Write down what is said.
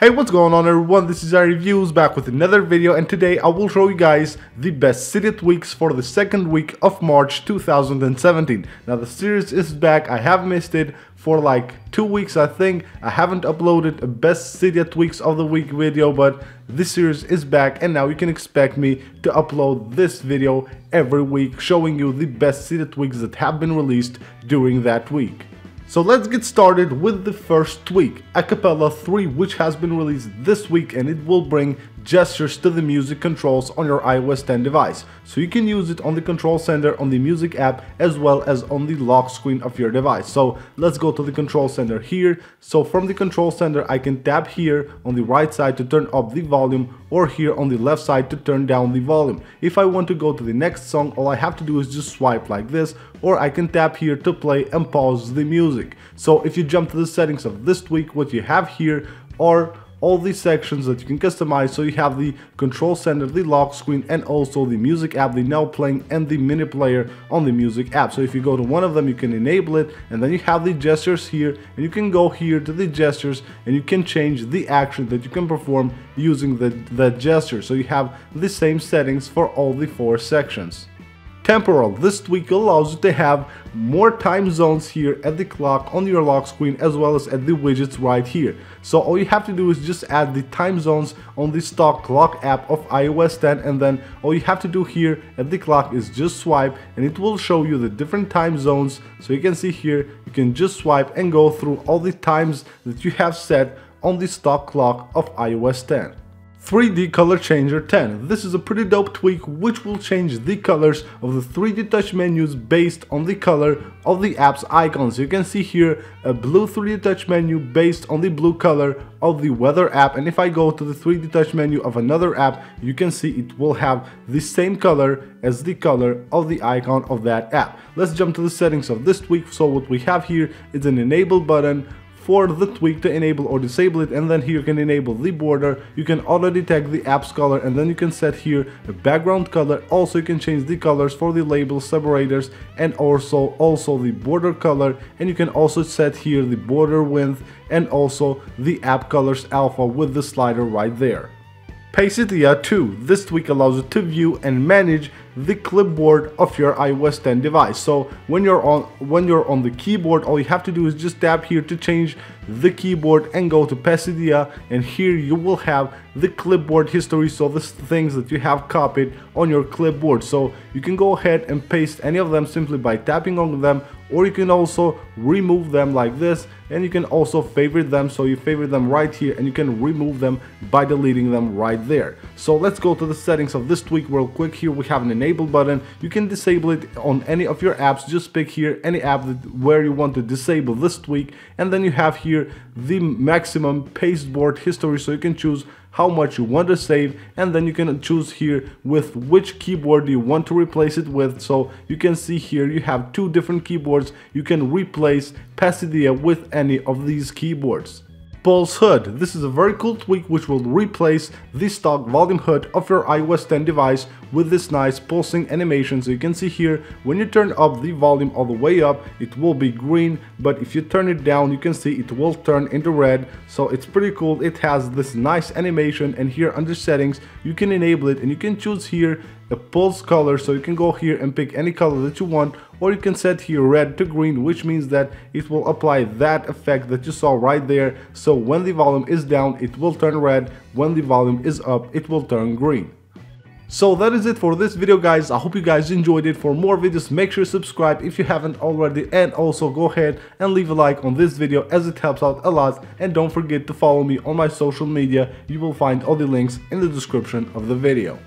Hey what's going on everyone this is iReviews back with another video and today I will show you guys the best Cydia tweaks for the second week of March 2017. Now the series is back I have missed it for like two weeks I think I haven't uploaded a best Cydia tweaks of the week video but this series is back and now you can expect me to upload this video every week showing you the best Cydia tweaks that have been released during that week. So let's get started with the first tweak, Acapella 3 which has been released this week and it will bring gestures to the music controls on your iOS 10 device. So you can use it on the control center on the music app as well as on the lock screen of your device. So let's go to the control center here. So from the control center I can tap here on the right side to turn up the volume or here on the left side to turn down the volume. If I want to go to the next song all I have to do is just swipe like this or I can tap here to play and pause the music. So if you jump to the settings of this tweak what you have here are all these sections that you can customize. So you have the control center the lock screen and also the music app the now playing and the mini player on the music app. So if you go to one of them you can enable it and then you have the gestures here and you can go here to the gestures and you can change the action that you can perform using the, the gesture so you have the same settings for all the four sections Temporal. This tweak allows you to have more time zones here at the clock on your lock screen as well as at the widgets right here. So all you have to do is just add the time zones on the stock clock app of iOS 10 and then all you have to do here at the clock is just swipe and it will show you the different time zones. So you can see here you can just swipe and go through all the times that you have set on the stock clock of iOS 10. 3D Color Changer 10. This is a pretty dope tweak which will change the colors of the 3D touch menus based on the color of the app's icons. You can see here a blue 3D touch menu based on the blue color of the weather app and if I go to the 3D touch menu of another app you can see it will have the same color as the color of the icon of that app. Let's jump to the settings of this tweak. So what we have here is an enable button for the tweak to enable or disable it and then here you can enable the border. You can auto detect the app's color and then you can set here the background color. Also you can change the colors for the label separators and also also the border color. And you can also set here the border width and also the app colors alpha with the slider right there. Pasithea 2. This tweak allows you to view and manage the clipboard of your iOS 10 device. So when you're on when you're on the keyboard, all you have to do is just tap here to change the keyboard and go to Pasithea and here you will have the clipboard history so the things that you have copied on your clipboard. So you can go ahead and paste any of them simply by tapping on them or you can also remove them like this and you can also favorite them. So you favorite them right here and you can remove them by deleting them right there. So let's go to the settings of this tweak real quick. Here we have an enable button. You can disable it on any of your apps. Just pick here any app that, where you want to disable this tweak and then you have here the maximum pasteboard history so you can choose how much you want to save and then you can choose here with which keyboard you want to replace it with. So you can see here you have two different keyboards. You can replace Pasithea with any of these keyboards Pulse HUD. This is a very cool tweak which will replace the stock volume HUD of your iOS 10 device with this nice pulsing animation. So you can see here, when you turn up the volume all the way up, it will be green, but if you turn it down, you can see it will turn into red. So it's pretty cool. It has this nice animation and here under settings, you can enable it and you can choose here a pulse color so you can go here and pick any color that you want or you can set here red to green which means that it will apply that effect that you saw right there. So when the volume is down it will turn red. When the volume is up it will turn green. So that is it for this video guys, I hope you guys enjoyed it. For more videos make sure to subscribe if you haven't already. And also go ahead and leave a like on this video as it helps out a lot. And don't forget to follow me on my social media, you will find all the links in the description of the video.